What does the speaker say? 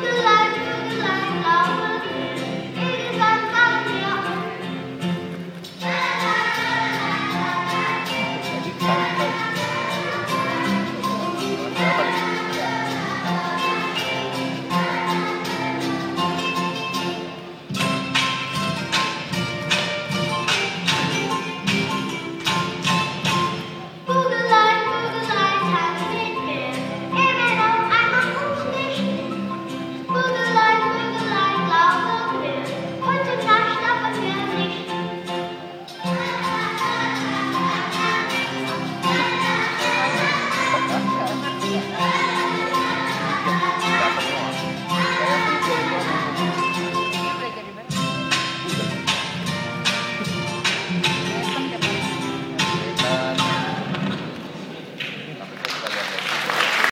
Yeah.